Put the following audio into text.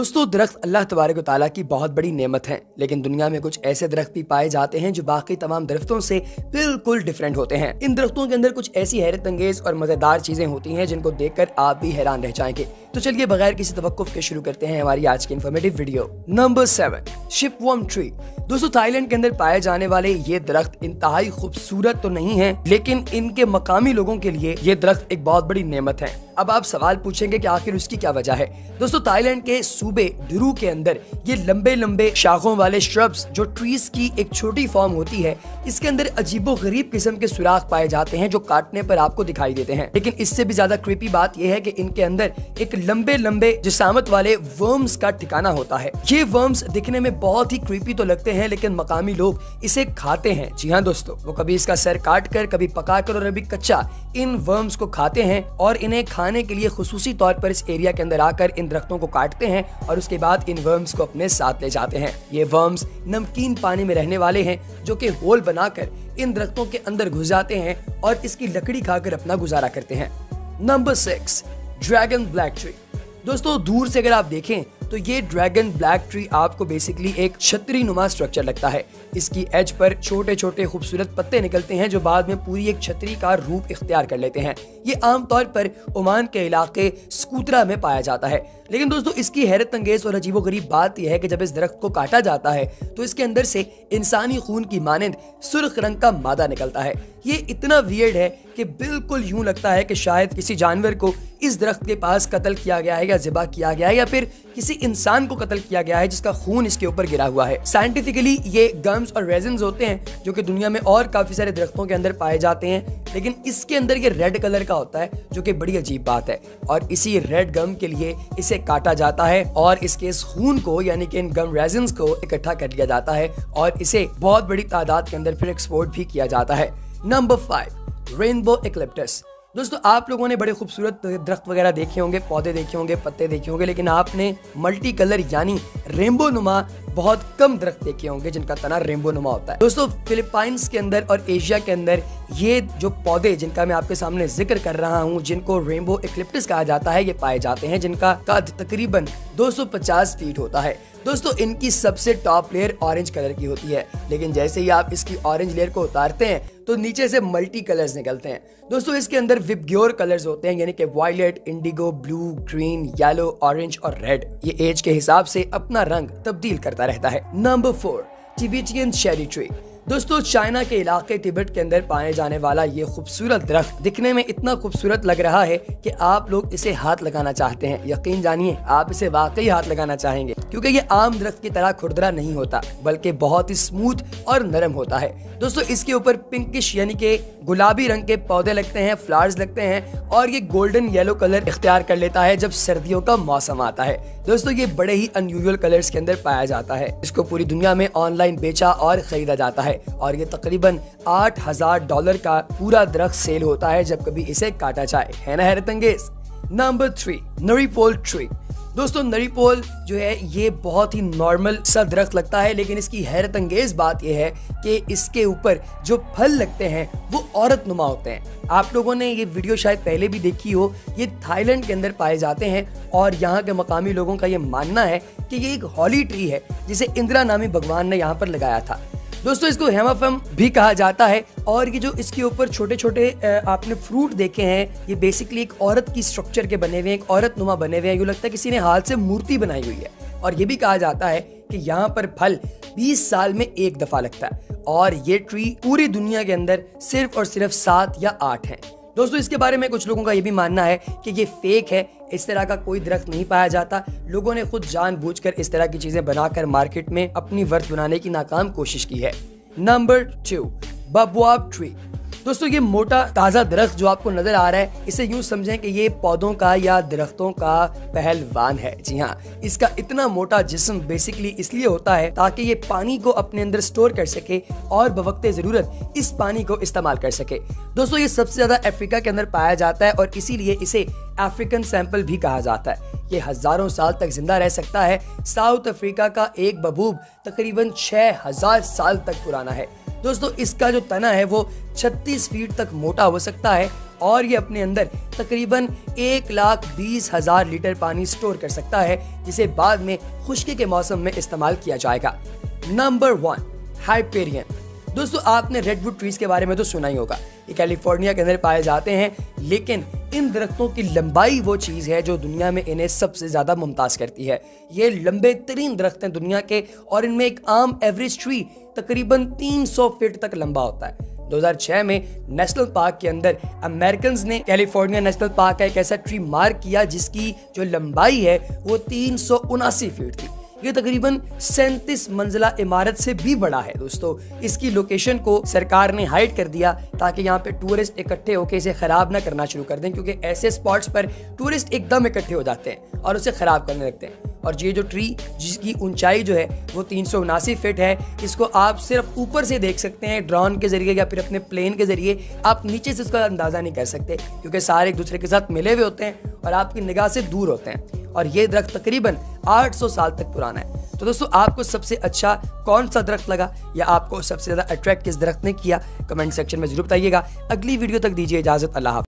दोस्तों दरख्त अल्लाह तबारक ताला की बहुत बड़ी नेमत है, लेकिन दुनिया में कुछ ऐसे दरख्त भी पाए जाते हैं जो बाकी तमाम दरख्तों से बिल्कुल डिफरेंट होते हैं। इन दरख्तों के अंदर कुछ ऐसी हैरत अंगेज और मज़ेदार चीज़ें होती हैं जिनको देखकर आप भी हैरान रह जाएँगे। तो चलिए बगैर किसी तवक्फ के शुरू करते हैं हमारी आज की informative video number seven shipworm tree दोस्तों थाईलैंड के अंदर पाए जाने वाले ये दरख्त इंतहाई खूबसूरत तो नहीं है, लेकिन इनके मकामी लोगों के लिए ये दरख्त एक बहुत बड़ी नेमत है। अब आप सवाल पूछेंगे कि आखिर उसकी क्या वजह है। दोस्तों थाईलैंड के सूबे धिरू के अंदर ये लंबे लंबे शाखों वाले श्रब्स जो ट्रीज की एक छोटी फॉर्म होती है, इसके अंदर अजीबो गरीब किस्म के सुराख पाए जाते हैं, जो काटने पर आपको दिखाई देते हैं। लेकिन इससे भी ज़्यादा क्रीपी बात यह है कि इनके अंदर एक लंबे लंबे जिसामत वाले वर्म्स का ठिकाना होता है। ये वर्म्स दिखने में बहुत ही क्रीपी तो लगते हैं, लेकिन मकामी लोग इसे खाते हैं। जी हाँ दोस्तों, वो कभी इसका सर काट कर कभी पका कर और अभी कच्चा इन वर्म्स को खाते हैं और इन्हें खाने के लिए खसूसी तौर पर इस एरिया के अंदर आकर इन दरख्तों को काटते हैं और उसके बाद इन वर्म्स को अपने साथ ले जाते हैं। ये वर्म्स नमकीन पानी में रहने वाले हैं, जो कि होल बनाकर इन दरख्तों के अंदर घुस जाते हैं और इसकी लकड़ी खाकर अपना गुजारा करते हैं। Number six dragon black tree दोस्तों, दूर से अगर आप देखें तो ये ड्रैगन ब्लैक ट्री आपको बेसिकली एक छतरी नुमा स्ट्रक्चर लगता है। इसकी एज पर छोटे छोटे खूबसूरत पत्ते निकलते हैं, जो बाद में पूरी एक छतरी का रूप इख्तियार कर लेते हैं। ये आमतौर पर ओमान के इलाके स्कूतरा में पाया जाता है। लेकिन दोस्तों, इसकी हैरत अंगेज और अजीबो गरीब बात यह है कि जब इस दरख्त को काटा जाता है तो इसके अंदर से इंसानी खून की मानंद सुर्ख रंग का मादा निकलता है। ये इतना वियर्ड है कि बिल्कुल यूँ लगता है कि शायद किसी जानवर को इस दरख्त के पास कत्ल किया गया है या जिबा किया गया है या फिर किसी इंसान को कत्ल किया गया है जिसका खून इसके ऊपर गिरा हुआ है। साइंटिफिकली ये गम्स और रेजन होते हैं जो कि दुनिया में और काफ़ी सारे दरख्तों के अंदर पाए जाते हैं, लेकिन इसके अंदर ये रेड कलर का होता है, जो कि बड़ी अजीब बात है। और इसी रेड गम के लिए इसे काटा जाता है और इसके इस खून को, यानी कि इन गम रेजन को इकट्ठा कर लिया जाता है और इसे बहुत बड़ी तादाद के अंदर फिर एक्सपोर्ट भी किया जाता है। नंबर फाइव रेनबो एक्लिप्टस दोस्तों, आप लोगों ने बड़े खूबसूरत दरख्त वगैरह देखे होंगे, पौधे देखे होंगे, पत्ते देखे होंगे, लेकिन आपने मल्टी कलर यानी रेनबो नुमा बहुत कम दरख्त देखे होंगे जिनका तना रेनबो नुमा होता है। दोस्तों फिलीपाइंस के अंदर और एशिया के अंदर ये जो पौधे जिनका मैं आपके सामने ज़िक्र कर रहा हूँ, जिनको रेनबो इक्लिप्टिस कहा जाता है, ये पाए जाते हैं, जिनका कद तकरीबन 250 फीट होता है। दोस्तों, इनकी सबसे टॉप लेयर ऑरेंज कलर की होती है। लेकिन जैसे ही आप इसकी ऑरेंज लेयर को उतारते हैं तो नीचे से मल्टी कलर्स निकलते हैं। दोस्तों, इसके अंदर विपग्योर कलर्स होते हैं, यानी कि violet indigo blue green yellow orange और रेड ये एज के हिसाब से अपना रंग तब्दील करता रहता है। Number four Tibetan cherry tree दोस्तों, चाइना के इलाके तिब्बत के अंदर पाए जाने वाला ये खूबसूरत दरख्त दिखने में इतना खूबसूरत लग रहा है कि आप लोग इसे हाथ लगाना चाहते हैं। यकीन जानिए, आप इसे वाकई हाथ लगाना चाहेंगे। क्योंकि ये आम दरख्त की तरह खुरदरा नहीं होता, बल्कि बहुत ही स्मूथ और नरम होता है। दोस्तों, इसके ऊपर पिंकिश यानी कि गुलाबी रंग के पौधे लगते हैं फ्लावर्स लगते हैं, और ये गोल्डन येलो कलर इख्तियार कर लेता है जब सर्दियों का मौसम आता है। दोस्तों, ये बड़े ही अनयूजल कलर्स के अंदर पाया जाता है। इसको पूरी दुनिया में ऑनलाइन बेचा और खरीदा जाता है, और ये तकरीबन आठ हज़ार डॉलर का पूरा दरख्त सेल होता है जब कभी इसे काटा जाए। है ना, हैरत अंगेज? नंबर थ्री नरीपोल ट्री दोस्तों नरीपोल जो है, ये बहुत ही नॉर्मल सा दरख्त लगता है, लेकिन इसकी हैरत अंगेज बात यह है कि इसके ऊपर जो फल लगते हैं, वो औरत नुमा होते हैं। आप लोगों ने ये वीडियो शायद पहले भी देखी हो, ये थाईलैंड के अंदर पाए जाते हैं, और यहाँ के मकामी लोगों का ये मानना है कि ये एक हॉली ट्री है, जिसे इंदिरा नामी भगवान ने यहाँ पर लगाया था। दोस्तों, इसको हेमाफेम भी कहा जाता है। और ये जो इसके ऊपर छोटे छोटे आपने फ्रूट देखे हैं, ये बेसिकली एक औरत की स्ट्रक्चर के बने हुए एक औरत नुमा बने हुए हैं। यूँ लगता है किसी ने हाथ से मूर्ति बनाई हुई है। और ये भी कहा जाता है कि यहाँ पर फल 20 साल में एक दफ़ा लगता है। और ये ट्री पूरी दुनिया के अंदर सिर्फ़ और सिर्फ़ सात या आठ है। दोस्तों, इसके बारे में कुछ लोगों का ये भी मानना है कि ये फेक है, इस तरह का कोई दरख्त नहीं पाया जाता। लोगों ने खुद जानबूझकर इस तरह की चीज़ें बनाकर मार्केट में अपनी वर्थ बनाने की नाकाम कोशिश की है। नंबर टू बबुआब ट्री दोस्तों, ये मोटा ताज़ा दरख्त जो आपको नज़र आ रहा है, इसे यूँ समझें कि ये पौधों का या दरख्तों का पहलवान है। जी हाँ इसका इतना मोटा जिस्म बेसिकली इसलिए होता है ताकि ये पानी को अपने अंदर स्टोर कर सके और बवक्त ज़रूरत इस पानी को इस्तेमाल कर सके। दोस्तों, ये सबसे ज़्यादा अफ्रीका के अंदर पाया जाता है और इसीलिए इसे अफ्रीकन सैंपल भी कहा जाता है। ये हज़ारों साल तक ज़िंदा रह सकता है। साउथ अफ्रीका का एक बबूब तकरीबन छह हज़ार साल तक पुराना है। दोस्तों, इसका जो तना है, वो 36 फीट तक मोटा हो सकता है और ये अपने अंदर तकरीबन एक लाख बीस हज़ार लीटर पानी स्टोर कर सकता है, जिसे बाद में खुश्की के मौसम में इस्तेमाल किया जाएगा। नंबर वन हाइपेरियन दोस्तों, आपने रेडवुड ट्रीज के बारे में तो सुना ही होगा। ये कैलिफ़ोर्निया के अंदर पाए जाते हैं, लेकिन इन दरख्तों की लंबाई वो चीज़ है जो दुनिया में इन्हें सबसे ज़्यादा मुमताज़ करती है। ये लंबे तरीन दरख्त हैं दुनिया के और इनमें एक आम एवरेज ट्री तकरीबन 300 फीट तक लंबा होता है। 2006 में नेशनल पार्क के अंदर अमेरिकन ने कैलिफ़ोर्निया नेशनल पार्क का एक ऐसा ट्री मार्क किया जिसकी जो लंबाई है वो तीन फीट थी। ये तकरीबन सैंतीस मंजिला इमारत से भी बड़ा है दोस्तों। इसकी लोकेशन को सरकार ने हाइड कर दिया ताकि यहाँ पे टूरिस्ट इकट्ठे होकर इसे खराब ना करना शुरू कर दें, क्योंकि ऐसे स्पॉट्स पर टूरिस्ट एकदम इकट्ठे हो जाते हैं और उसे खराब करने लगते हैं। और ये जो ट्री जिसकी ऊंचाई जो है, वो तीन सौ उनासी फिट है, इसको आप सिर्फ़ ऊपर से देख सकते हैं ड्रोन के ज़रिए या फिर अपने प्लेन के ज़रिए। आप नीचे से इसका अंदाज़ा नहीं कर सकते, क्योंकि सारे एक दूसरे के साथ मिले हुए होते हैं और आपकी निगाह से दूर होते हैं। और ये दरख्त तकरीबन 800 साल तक पुराना है। तो दोस्तों, आपको सबसे अच्छा कौन सा दरख्त लगा या आपको सबसे ज़्यादा अट्रैक्ट किस दरख्त ने किया? कमेंट सेक्शन में ज़रूर बताइएगा। अगली वीडियो तक दीजिए इजाज़त, अल्लाह